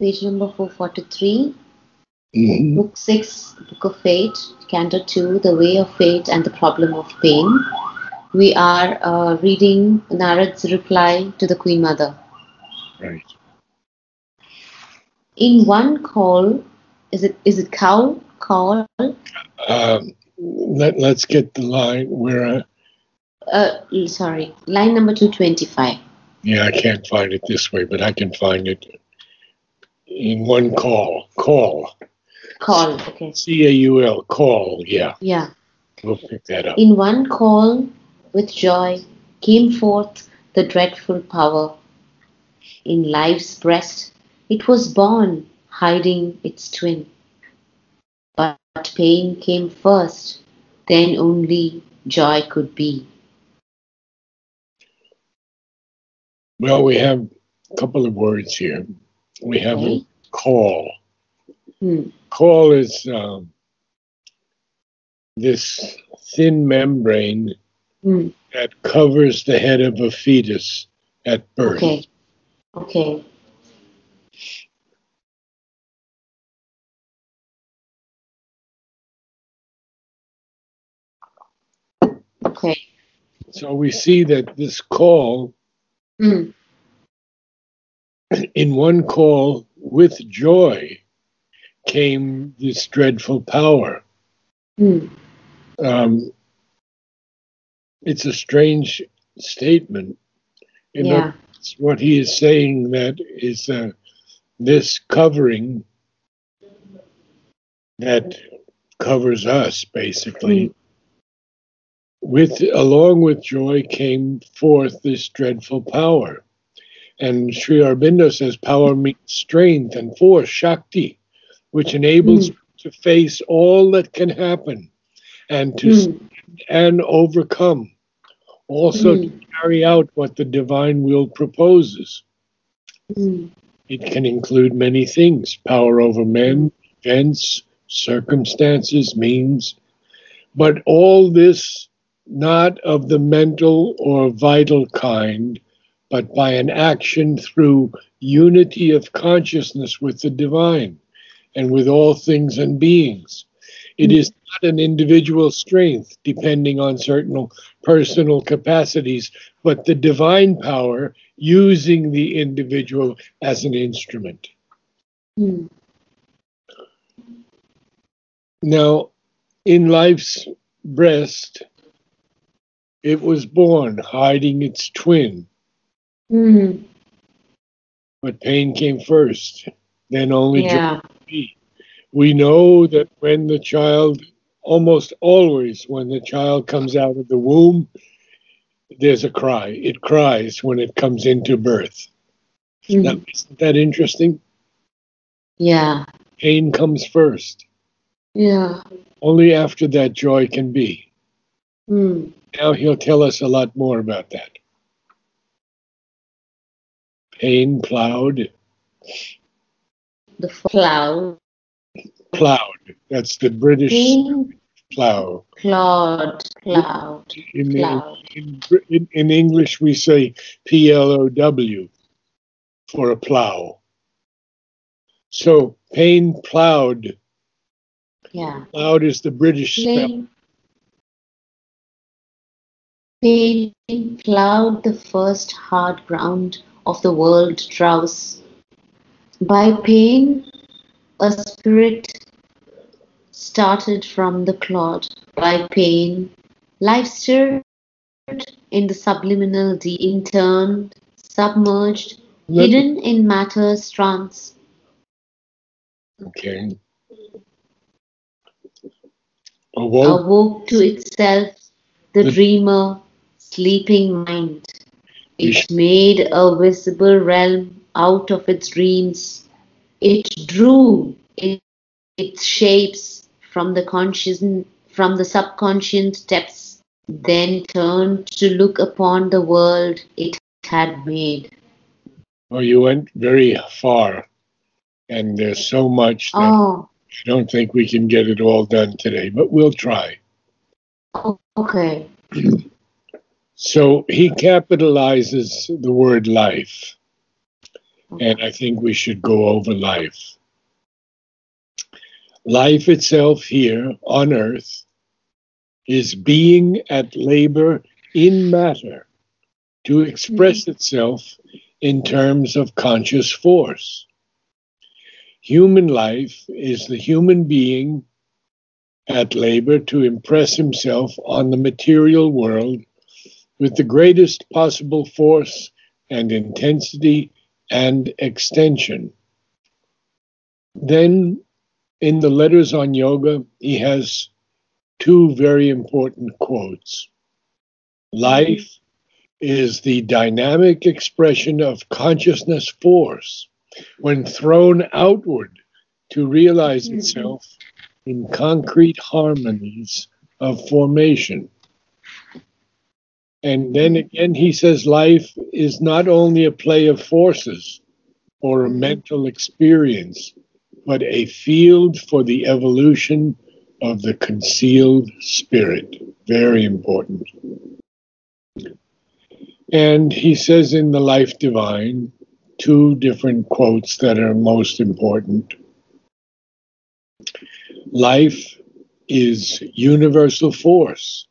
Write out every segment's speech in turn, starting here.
Page number 443, Mhm. Book 6, Book of Fate, Canto 2, The Way of Fate and the Problem of Pain. We are uh, reading Narad's reply to the Queen Mother. Right. In one caul, is it is it call? Call? Um, let, let's get the line where, uh, Uh, sorry, line number 225. yeah, I can't find it this way, but I can find it in one caul. Call. Call, okay. C A U L. Call. Yeah, Yeah. we'll pick that up. In one caul, with joy, came forth the dreadful power. In life's breast, it was born, hiding its twin. But pain came first, then only joy could be. Well, we have a couple of words here. We have Okay. Call. Hmm. Caul is um, this thin membrane Hmm. that covers the head of a fetus at birth. Okay. Okay. Okay. So we see that this caul, Hmm. in one caul with joy, came this dreadful power. Hmm. Um, it's a strange statement. In Yeah. other what he is saying that is uh, this covering that covers us basically. Mm. With along with joy came forth this dreadful power. And Sri Aurobindo says power means strength and force, Shakti, which enables Mm. to face all that can happen and to Hmm. and overcome. Also Hmm. to carry out what the divine will proposes. Hmm. It can include many things power over men, events, circumstances, means, but all this not of the mental or vital kind, but by an action through unity of consciousness with the divine and with all things and beings. It is not an individual strength depending on certain personal capacities, but the divine power using the individual as an instrument. Hmm. Now, in life's breast, it was born hiding its twin, Hmm. but pain came first, then only Yeah. joy. We know that when the child, almost always when the child comes out of the womb, there's a cry. It cries when it comes into birth. Hmm. Now, isn't that interesting? Yeah. Pain comes first. Yeah. Only after that joy can be. Hmm. Now he'll tell us a lot more about that. Pain plowed, The cloud. plowed. That's the British Pain plow. cloud. Cloud. In, Cloud. in, in, in English, we say P L O W for a plow. So pain plowed. Yeah. Plowed is the British spell. Pain. Pain plowed the first hard ground of the world drowse. By pain, a spirit started from the clod. By pain, life stirred in the subliminal deep, interned, submerged, Let- hidden in matter's trance. Okay. Awoke awoke to itself the The- dreamer sleeping mind. It made a visible realm out of its dreams. It drew its shapes from the conscious from the subconscious depths, then turned to look upon the world it had made. Oh, you went very far, and there's so much that Oh, I don't think we can get it all done today, but we'll try. okay. So he capitalizes the word life. and I think we should go over life. Life itself here on earth is being at labor in matter to express mm-hmm. itself in terms of conscious force. Human life is the human being at labor to impress himself on the material world with the greatest possible force and intensity and extension. Then, in the letters on yoga, he has two very important quotes. Life is the dynamic expression of consciousness force when thrown outward to realize mm-hmm. itself in concrete harmonies of formation. And then again, he says life is not only a play of forces or a mental experience, but a field for the evolution of the concealed spirit. Very important. And he says in The Life Divine two different quotes that are most important. Life is universal force,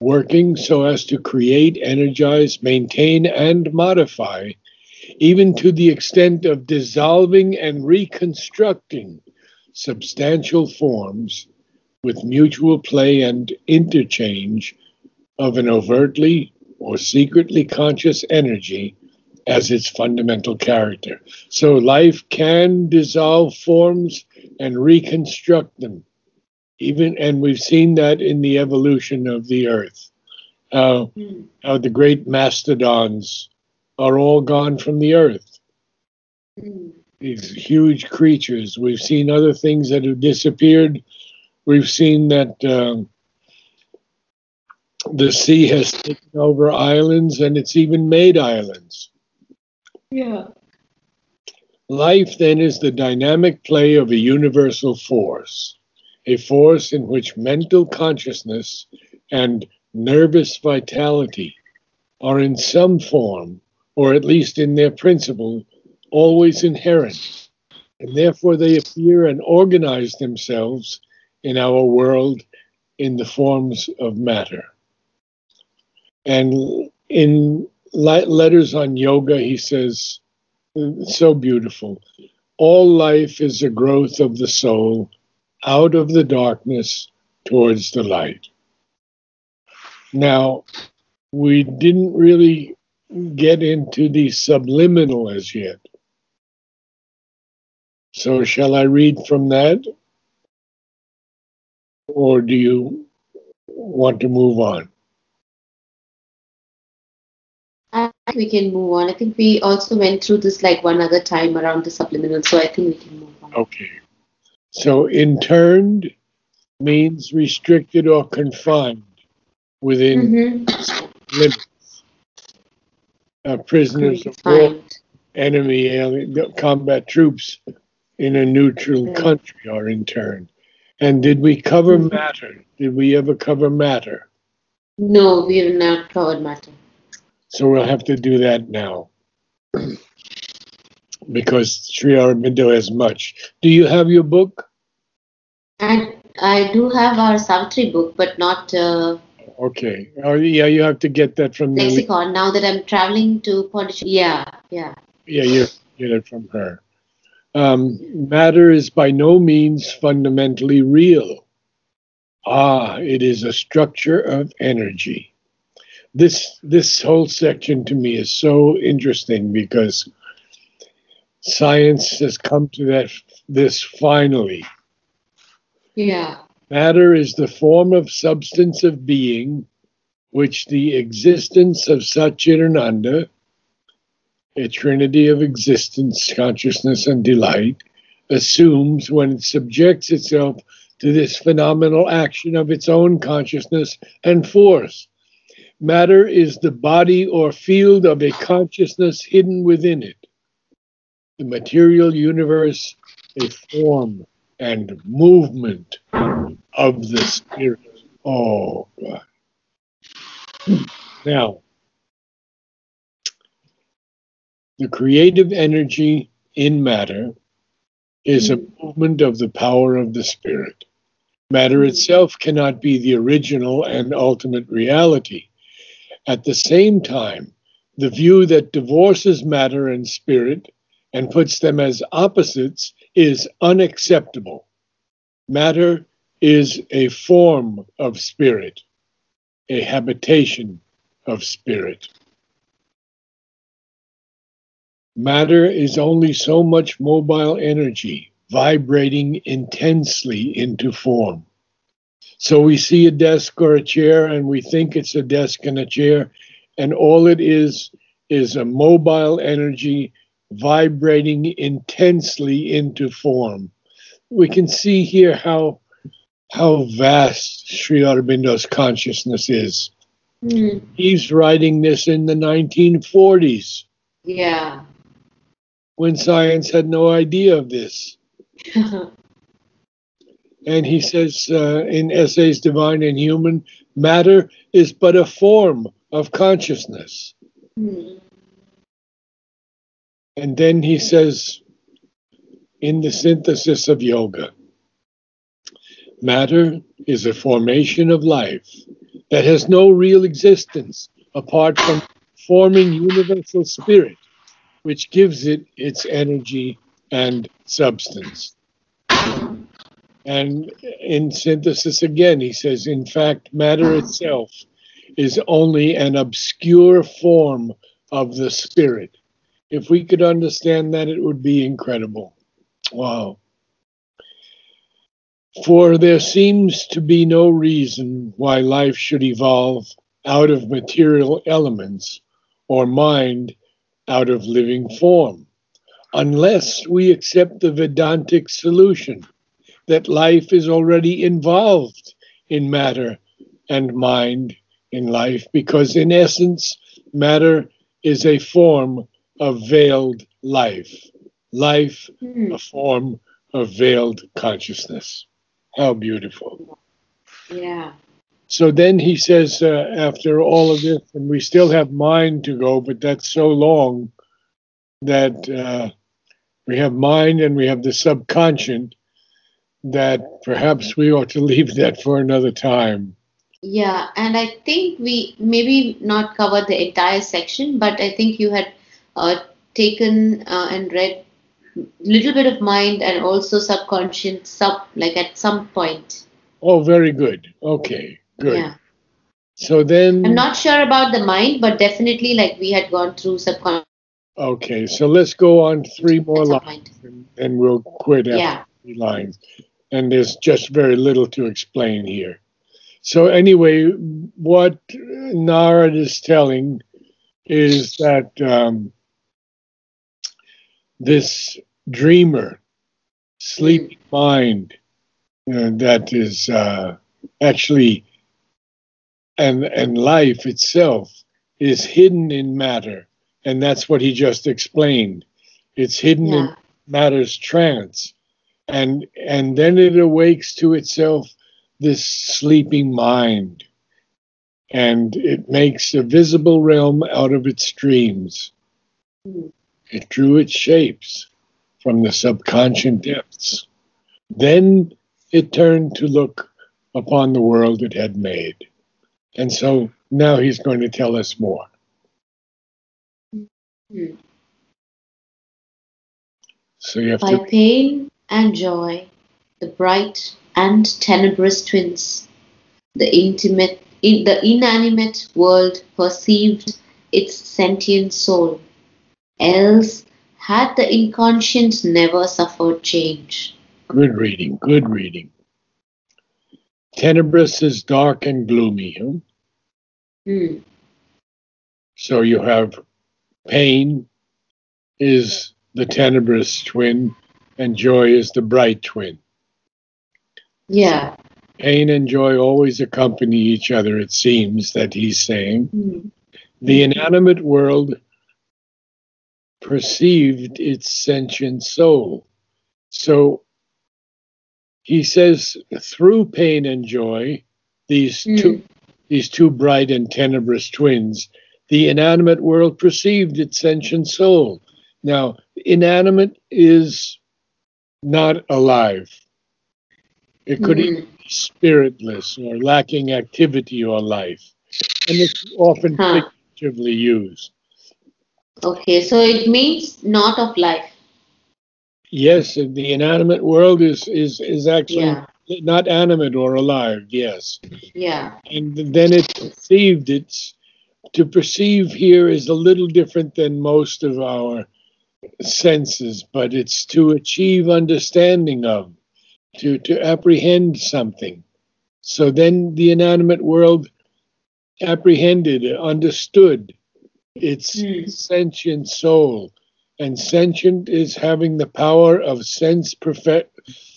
working so as to create, energize, maintain, and modify, even to the extent of dissolving and reconstructing substantial forms with mutual play and interchange of an overtly or secretly conscious energy as its fundamental character. So life can dissolve forms and reconstruct them. Even and we've seen that in the evolution of the earth. How, mm. how the great mastodons are all gone from the earth. Mm. These huge creatures. We've seen other things that have disappeared. We've seen that um, the sea has taken over islands and it's even made islands. Yeah. Life then is the dynamic play of a universal force, a force in which mental consciousness and nervous vitality are in some form, or at least in their principle, always inherent, and therefore they appear and organize themselves in our world in the forms of matter. And in letters on yoga, he says, so beautiful. All life is a growth of the soul out of the darkness towards the light. Now, we didn't really get into the subliminal as yet. So, shall I read from that? Or do you want to move on? we can move on. I think we also went through this like one other time around the subliminal, so I think we can move on. Okay. So interned means restricted or confined within mm-hmm. limits. Uh, prisoners of war, enemy alien, combat troops in a neutral country are interned. And did we cover mm-hmm. matter? Did we ever cover matter? No, we have not covered matter. So we'll have to do that now. Because Sri Aurobindo has much. Do you have your book? I, I do have our Savitri book, but not. Uh, okay. Oh, yeah, you have to get that from lexicon. The... Now that I'm traveling to Pondicherry. Yeah, yeah. Yeah, you get it from her. Um, matter is by no means fundamentally real. Ah, it is a structure of energy this this whole section to me is so interesting because science has come to that this finally. Yeah. Matter is the form of substance of being which the existence of Satchitananda, a trinity of existence, consciousness, and delight, assumes when it subjects itself to this phenomenal action of its own consciousness and force Matter is the body or field of a consciousness hidden within it. The material universe, a form and movement of the spirit. Oh, God. Now, The creative energy in matter is a movement of the power of the spirit. Matter itself cannot be the original and ultimate reality. At the same time, the view that divorces matter and spirit and puts them as opposites is unacceptable. Matter is a form of spirit, a habitation of spirit. Matter is only so much mobile energy vibrating intensely into form. So we see a desk or a chair and we think it's a desk and a chair, and all it is is a mobile energy vibrating intensely into form. We can see here how how vast Sri Aurobindo's consciousness is. Mm. He's writing this in the 1940s Yeah. when science had no idea of this. And he says uh, in Essays Divine and Human, matter is but a form of consciousness. Mm. And then he says in the synthesis of yoga, matter is a formation of life that has no real existence apart from forming universal spirit, which gives it its energy and substance. And in synthesis again, he says, in fact, matter itself is only an obscure form of the spirit. If we could understand that, it would be incredible. Wow. For there seems to be no reason why life should evolve out of material elements or mind out of living form, unless we accept the Vedantic solution that life is already involved in matter and mind in life, because in essence, matter is a form of veiled life. Life, Mm. a form of veiled consciousness. How beautiful. Yeah. So then he says, uh, after all of this, and we still have mind to go, but that's so long that uh, we have mind and we have the subconscious, that perhaps we ought to leave that for another time. Yeah, and I think we maybe not covered the entire section, but I think you had taken uh, and read little bit of mind and also subconscious sub like at some point. Oh, very good. Okay, good. Yeah. So then, I'm not sure about the mind, but definitely like we had gone through subconscious okay, so let's go on three more lines and, and we'll quit after Yeah. three lines. And there's just very little to explain here. So, anyway, what Narad is telling is that um, this dreamer, sleeping mind, uh, that is uh, actually, and, and life itself is hidden in matter. And that's what he just explained. It's hidden in matter's trance and and then it awakes to itself this sleeping mind and it makes a visible realm out of its dreams Mm. It drew its shapes from the subconscious depths then it turned to look upon the world it had made and so now he's going to tell us more Hmm. so you have By to pain and joy, the bright and tenebrous twins, the intimate, in, the inanimate world perceived its sentient soul. Else had the inconscient never suffered change. Good reading, good reading. Tenebrous is dark and gloomy. Huh? Hmm. So you have pain is the tenebrous twin, and joy is the bright twin. Yeah. Pain and joy always accompany each other, it seems that he's saying. Hmm. The inanimate world perceived its sentient soul. So he says through pain and joy, these Hmm. two these two bright and tenebrous twins, the inanimate world perceived its sentient soul. Now, inanimate is not alive. It could Mm. even be spiritless or lacking activity or life. And it's often Huh. figuratively used. Okay, so it means not of life. Yes, the inanimate world is, is, is actually Yeah, not animate or alive, yes. yeah. And then it's perceived, it's to perceive here is a little different than most of our senses, but it's to achieve understanding of, to, to apprehend something. So then the inanimate world apprehended, understood its Hmm. sentient soul. And sentient is having the power of sense, perfe-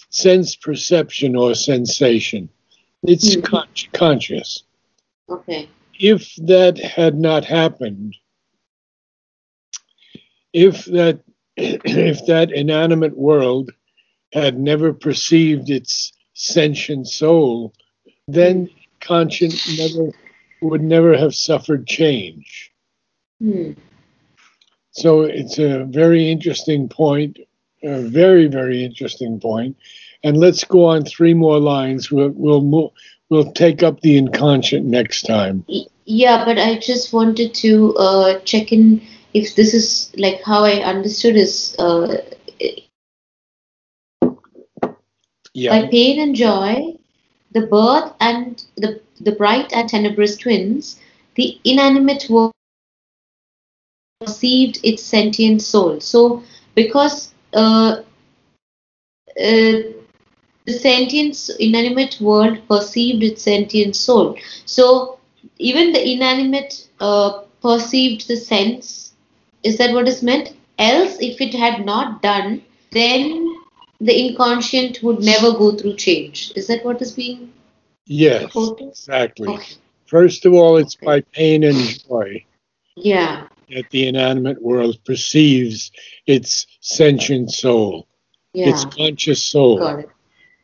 sense perception or sensation. It's Hmm. con- conscious Okay. if that had not happened, if that if that inanimate world had never perceived its sentient soul, then conscience never would never have suffered change. Hmm. So it's a very interesting point, a very very interesting point. And let's go on three more lines. We'll we'll mo- we'll take up the inconscient next time. Yeah, but I just wanted to uh, check in if this is like how I understood is uh, Yeah. by pain and joy, the birth and the the bright and tenebrous twins, the inanimate world perceived its sentient soul. So because uh, uh, the sentient inanimate world perceived its sentient soul. So even the inanimate uh, perceived the sense. Is that what is meant? Else, if it had not done, then the inconscient would never go through change. Is that what is being Yes. quoted? Exactly. Okay. First of all, it's by pain and joy Yeah. That the inanimate world perceives its sentient soul, its conscious soul. Got it.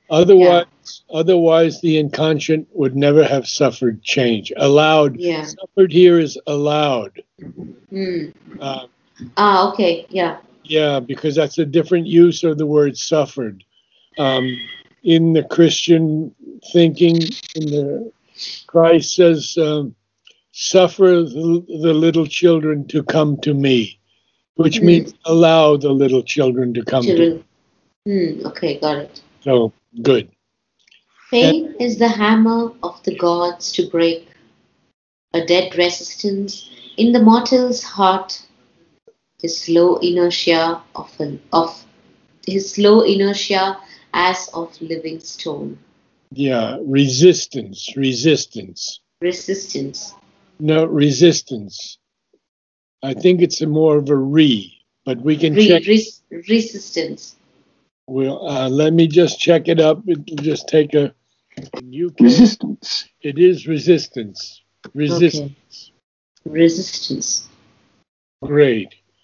Otherwise, otherwise, the inconscient would never have suffered change. Allowed, Yeah. suffered here is allowed. Hmm. Uh, Ah, okay. Yeah. yeah, because that's a different use of the word suffered. Um, in the Christian thinking, in the Christ says, um, "Suffer the, the little children to come to me," which Hmm. means allow the little children to come to. Children. Hmm. Okay. Got it. So good. Pain is the hammer of the gods to break a dead resistance in the mortal's heart. His slow inertia of, an, of his slow inertia as of living stone. Yeah, resistance, resistance. Resistance. No resistance. I think it's a more of a re, but we can Re, check. res, resistance. Well, uh, let me just check it up. It'll just take a. You can. Resistance. It is resistance. Resistance. Okay. Resistance. Great.